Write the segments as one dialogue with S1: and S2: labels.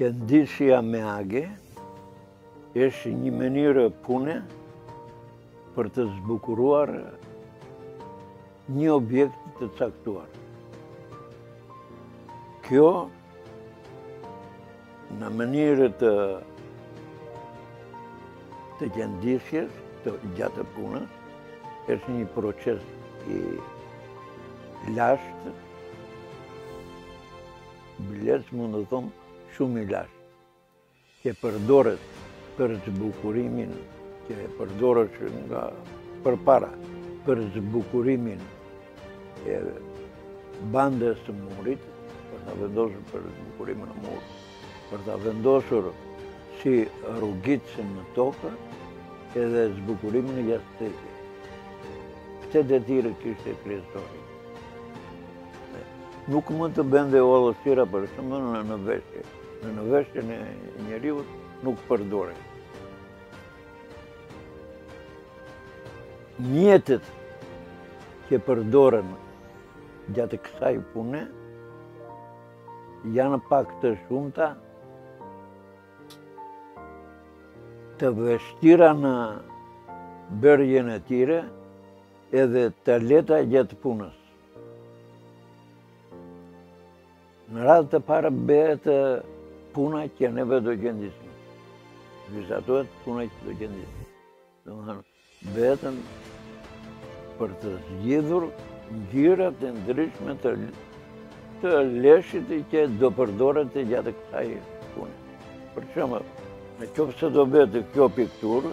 S1: Qëndisja me age është një mënyrë pune për të zbukuruar një objekt të caktuar. Kjo mënyrë e qëndisjes, gjatë punës, është një proces i lashtë, Biles mund të thom shumë i lashtë që përdoret për zbukurimin, që përdoresh nga përpara për zbukurimin e bandës së murit, për ta vendosur për zbukurimin e murit, për ta vendosur si rrugicë në tokë edhe zbukurimin gjashtë-tetë. Këtë detyrë kishte kryesore. Nuk mund të bënte hollësira për shembull në në veshje. Në në veshjen e njeriut nuk përdorej. Mjetet që përdoren gjatë kësaj pune janë pak të shumta të vështira në bërjen e tire, Edhe të lehta gjatë punës. Në radhë të parë bëhet puna që neve do qëndisim. Vizatohet puna që do qëndisim. Domethënë, bëhet për të zgjedhur ngjyrat e ndryshme të, të leshit që do përdoren gjatë kësaj pune. Për shembull, në qoftë se do bëhet kjo pikturë,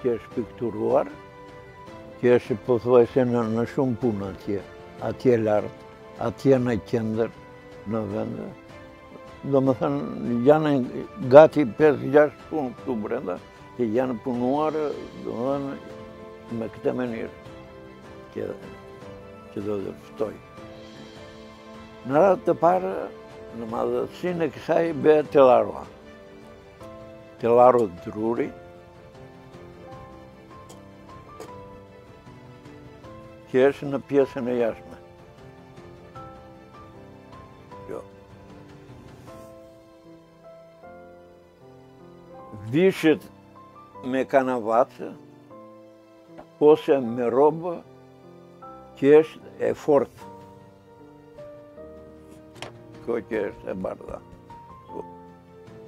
S1: Që është pikturuar, që është pothuajse në, në shumë punë atje, atje lartë, atje në qendër, në vende. Domethënë, janë gati 5-6 punë këtu brenda, që janë punuar, domethënë, me këtë mënyrë, që, që do të përftoj. Në radhë të parë, në madhësinë e kësaj bëhet tellaro. Tellaro druri, Që është në pjesën e jashtme. Jo. Vishet me kanavacë, ose me rrobë, që është e fortë. Kjo që është e bardha.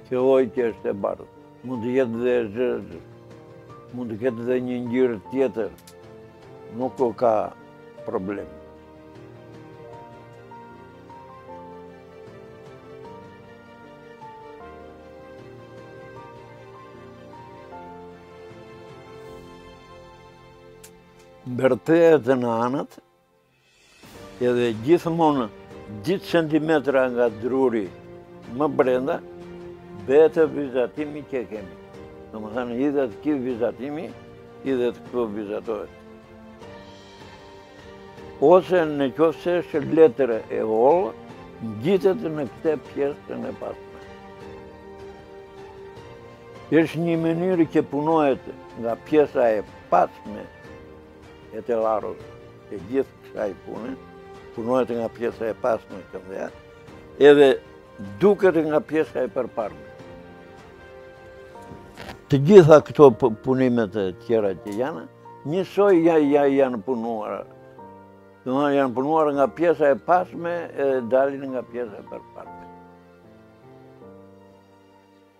S1: Kjo që është e bardha. Mund të jetë dhe zhërë, mund të ketë dhe një ngjyrë tjetër. Nuk ka problem. Mbërthehet në anët, Edhe gjithmonë dy centimetra nga druri më brenda, bëhet vizatimi që kemi. Domethënë, hidhet ky vizatimi, hidhet këtu, vizatohet. Ose në qoftë se është letër e hollë, ngjitet në këtë pjesën e pasme. Është një mënyrë që punohet nga pjesa e pasme, E telaros, e gjithë kësaj pune, punohet nga pjesa e pasme domethënë, edhe duket nga pjesa e përparme. Të gjitha këto punimet e tjera që janë, njësoj janë punuar. Domethënë janë punuar nga pjesa e pasme edhe dalin nga pjesa e përparme.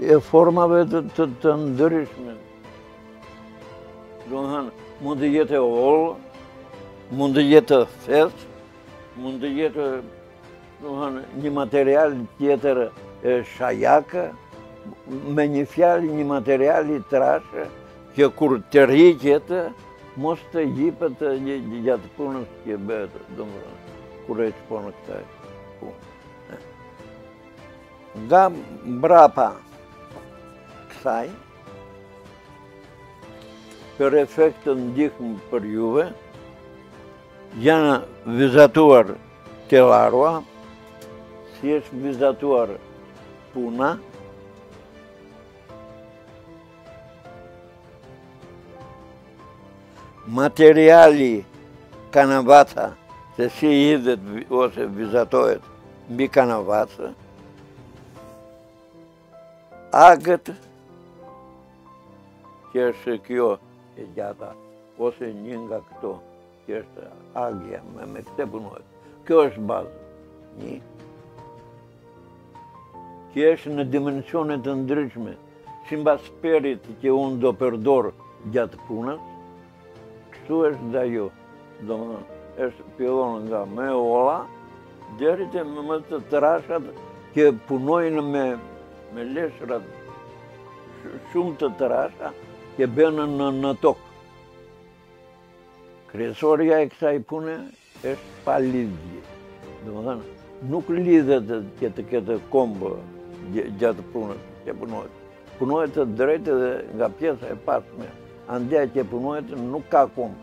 S1: e formave të ndryshme. Domethënë, mund të jetë e hollë, mund të jetë thes, mund të jetë domethënë, një material tjetër shajak, me një fjalë një material i trashë, që kur tërhiqet, mos të zgjidhet gjatë punës që bëhet, domethënë, kur e punon këtë punë. Nga mbrapa kësaj, për efekt ndihme për juve, janë vizatuar telarua, si është vizatuar puna, Materiali kanavaca, se si hidhet ose vizatohet mbi kanavacë, agët që është kjo e gjata, ose një nga këto. Kjo është agja me me këtë punohet. Kjo është bazë. Një, që është në dimensione të ndryshme. Simbas perit që unë do përdor gjatë punës, kështu është dhe ajo. Domethënë fillon nga më e holla, deri te më, më të trashat që punojnë me, me leshrat shumë të trasha që bënë në, në tokë. Kryesorja e kësaj pune është pa lidhje. Domethënë, nuk lidhet që të ketë komb gjatë punës, që punohet. Punohet drejt edhe nga pjesa e pasme. Andej që punohet nuk ka komb.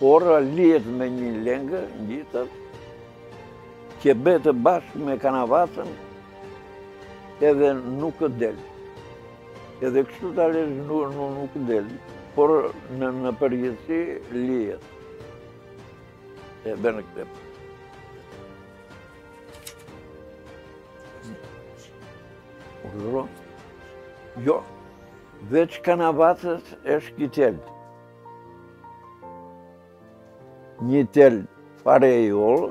S1: Por lidhet me një lëng ngjitës, që bëhet bashkë me kanavatën edhe nuk delë. Edhe kështu ta lesh nuk nuk del, por në në përgjithësi lihet. E bën këtë. Urdhëro. Jo. Veç kanavatës e është ky tel. Një tel fare i hollë,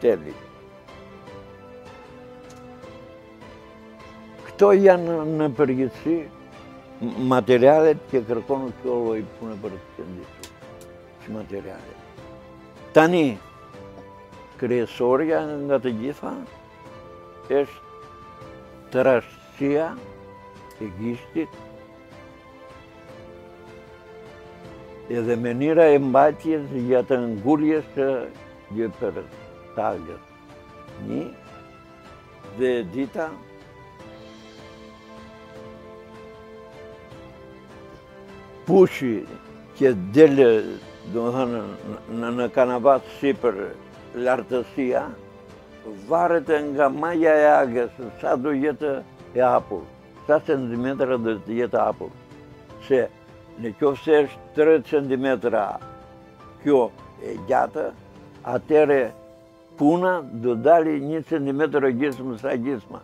S1: Teli. Këto janë në përgjithësi materialet që kërkon kjo lloj pune për të qëndisur. Që materialet. Tani, kryesorja nga të gjitha është trash sia e gishtit edhe mënyra e mbajtjes gjatë ngulljes të gjilpërës, agës. Një e dyta pushi që del domethënë në, në kanavatë sipër lartësia Varet nga maja e agës, sa do jetë e hapur, sa centimetra do të jetë hapur. Se në qoftë se është 3 centimetra kjo e gjatë, atëherë puna do dalë një centimetra gjysmë, sa gjysma.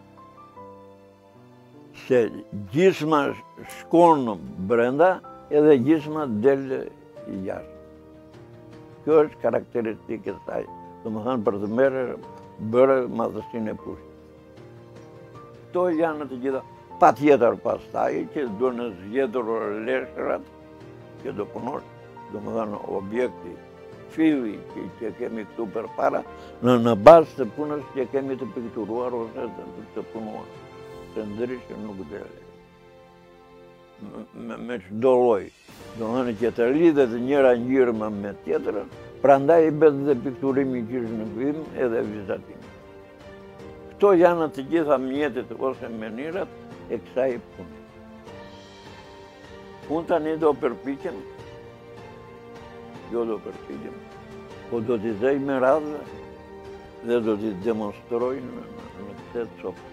S1: Se gjysma shkon brenda edhe gjysma del jashtë. Kjo është karakteristikë e saj, domethënë për të marrë, bërë madhësinë e pushit. Këto janë të gjitha, patjetër pastaj, që duhen zgjedhur leshrat, që do punosh, domethënë objekti, Filli që kemi këtu përpara, në në bazë të punës që kemi të pikturuar ose të, të punuar. Se ndryshe nuk del me, me çdo lloj. Duhen që të lidhet njëra ngjyrë me tjetrën, prandaj bëhet dhe pikturimi që është në vim edhe vizatimi. Këto janë të gjitha mjetet ose mënyrat e kësaj pune. Unë tani do përpiqem, jo do përpiqem, po do t'i zëj me radhë dhe do t'i demonstroj në këtë copë.